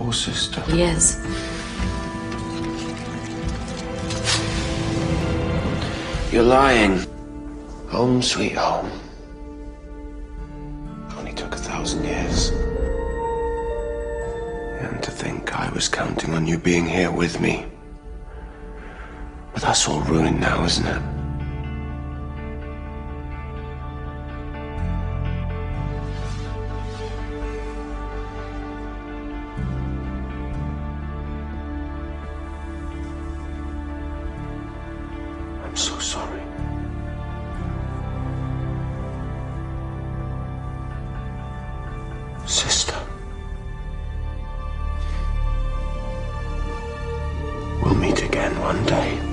poor sister. He is. You're lying. Home, sweet home. Only took a thousand years. And to think I was counting on you being here with me. But that's all ruined now, isn't it? I'm so sorry. Sister. We'll meet again one day.